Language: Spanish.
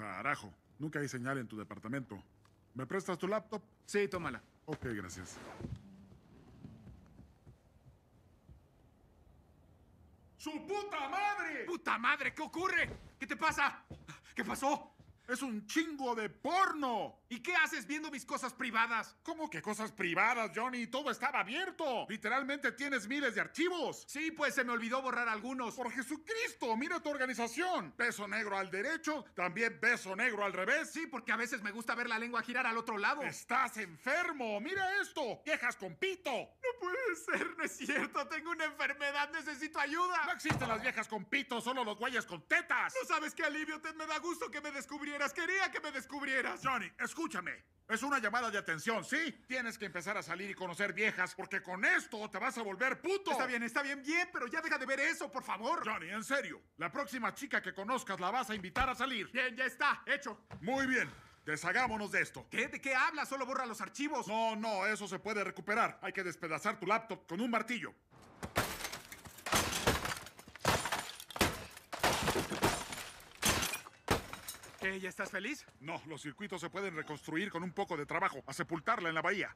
Carajo, nunca hay señal en tu departamento. ¿Me prestas tu laptop? Sí, tómala. Ok, gracias. ¡Su puta madre! ¡Puta madre! ¿Qué ocurre? ¿Qué te pasa? ¿Qué pasó? ¡Es un chingo de porno! ¿Y qué haces viendo mis cosas privadas? ¿Cómo que cosas privadas, Johnny? Todo estaba abierto. Literalmente tienes miles de archivos. Sí, pues se me olvidó borrar algunos. Por Jesucristo, mira tu organización. Beso negro al derecho, también beso negro al revés. Sí, porque a veces me gusta ver la lengua girar al otro lado. Estás enfermo. Mira esto. Viejas con pito. No puede ser, no es cierto. Tengo una enfermedad, necesito ayuda. No existen las viejas con pito, solo los güeyes con tetas. No sabes qué alivio, Ted. Me da gusto que me descubrieras. Quería que me descubrieras. Johnny, escúchame. Es una llamada de atención, ¿sí? Tienes que empezar a salir y conocer viejas, porque con esto te vas a volver puto. Está bien, está bien, bien, pero ya deja de ver eso, por favor. Johnny, en serio. La próxima chica que conozcas la vas a invitar a salir. Bien, ya está, hecho. Muy bien. Deshagámonos de esto. ¿Qué? ¿De qué hablas? Solo borra los archivos. No, no, eso se puede recuperar. Hay que despedazar tu laptop con un martillo. ¿Qué? ¿Ya estás feliz? No, los circuitos se pueden reconstruir con un poco de trabajo. A sepultarla en la bahía.